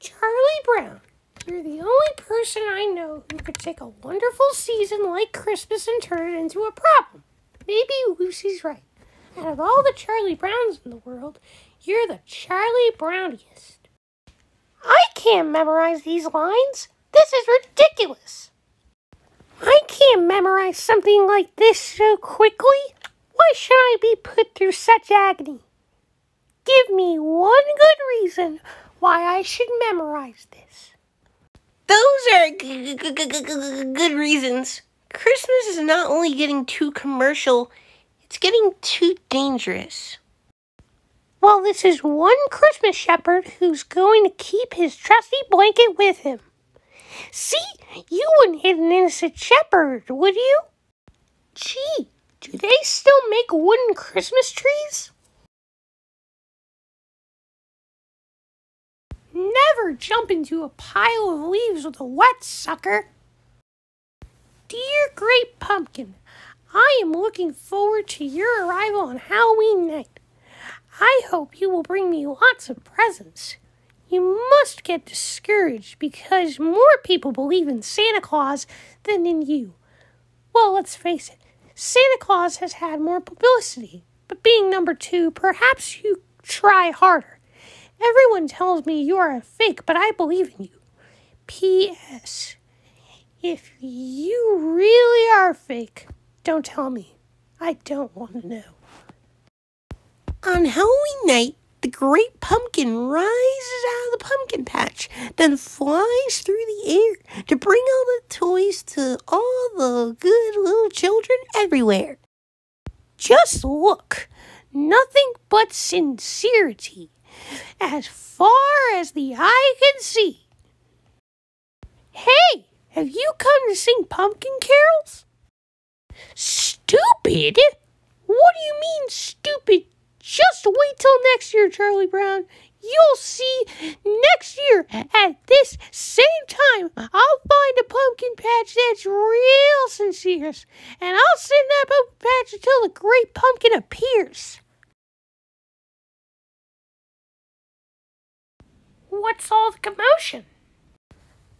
Charlie Brown, you're the only person I know who could take a wonderful season like Christmas and turn it into a problem. Maybe Lucy's right. Out of all the Charlie Browns in the world, you're the Charlie Browniest. I can't memorize these lines. This is ridiculous. I can't memorize something like this so quickly. Why should I be put through such agony? Give me one good reason why I should memorize this. Those are good reasons. Christmas is not only getting too commercial, it's getting too dangerous. Well, this is one Christmas shepherd who's going to keep his trusty blanket with him. See, you wouldn't hit an innocent shepherd, would you? Gee, do they still make wooden Christmas trees? Jump into a pile of leaves with a wet sucker. Dear Great Pumpkin, I am looking forward to your arrival on Halloween night. I hope you will bring me lots of presents. You must get discouraged because more people believe in Santa Claus than in you. Well, let's face it, Santa Claus has had more publicity, but being number two, perhaps you try harder. Everyone tells me you are a fake, but I believe in you. P.S. If you really are fake, don't tell me. I don't want to know. On Halloween night, the great pumpkin rises out of the pumpkin patch, then flies through the air to bring all the toys to all the good little children everywhere. Just look, nothing but sincerity, as far as the eye can see. Hey, have you come to sing pumpkin carols? Stupid? What do you mean, stupid? Just wait till next year, Charlie Brown. You'll see next year at this same time, I'll find a pumpkin patch that's real sincere, and I'll sing that pumpkin patch until the great pumpkin appears. What's all the commotion?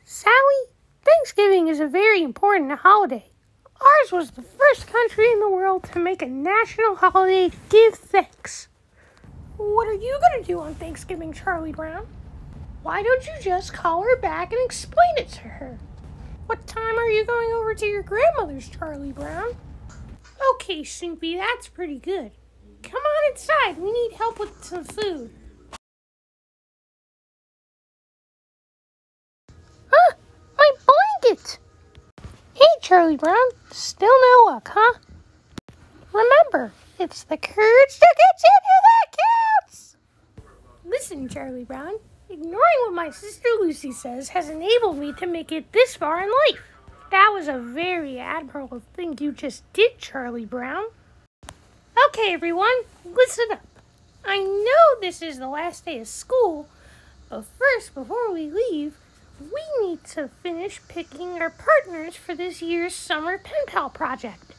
Sally, Thanksgiving is a very important holiday. Ours was the first country in the world to make a national holiday to give thanks. What are you going to do on Thanksgiving, Charlie Brown? Why don't you just call her back and explain it to her? What time are you going over to your grandmother's, Charlie Brown? Okay, Snoopy, that's pretty good. Come on inside. We need help with some food. Ah, my blanket! Hey, Charlie Brown, still no luck, huh? Remember, it's the courage to continue that counts! Listen, Charlie Brown, ignoring what my sister Lucy says has enabled me to make it this far in life. That was a very admirable thing you just did, Charlie Brown. Okay, everyone, listen up. I know this is the last day of school, but first, before we leave, we need to finish picking our partners for this year's summer pen pal project.